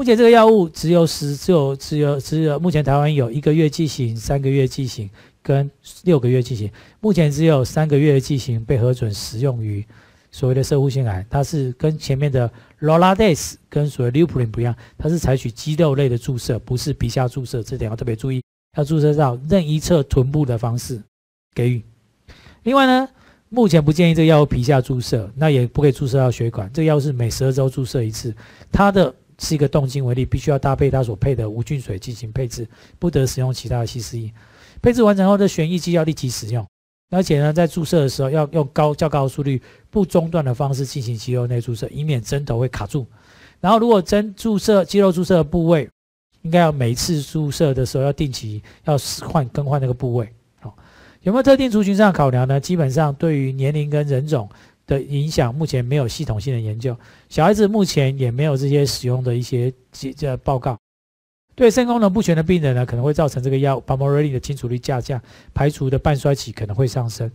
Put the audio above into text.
目前这个药物只有十，只有只有只有目前台湾有一个月剂型、三个月剂型跟六个月剂型，目前只有三个月的剂型被核准使用于所谓的射护性癌，它是跟前面的 l o l a d a s 跟所谓 l u p r i n 不一样，它是采取肌肉类的注射，不是皮下注射，这点要特别注意，要注射到任一侧臀部的方式给予。另外呢，目前不建议这个药物皮下注射，那也不可以注射到血管。这个药物是每十二周注射一次，它的是一个动静为例，必须要搭配它所配的无菌水进行配置，不得使用其他的稀释液。配置完成后的旋翼剂要立即使用，而且呢，在注射的时候要用高较高速率、不中断的方式进行肌肉内注射，以免针头会卡住。然后，如果针注射肌肉注射的部位，应该要每次注射的时候要定期要换更换那个部位。好有没有特定族群上的考量呢？基本上对于年龄跟人种的影响，目前没有系统性的研究。小孩子目前也没有这些使用的一些这这报告。对肾功能不全的病人呢，可能会造成这个药 p a m o r e l i 的清除率下降，排除的半衰期可能会上升。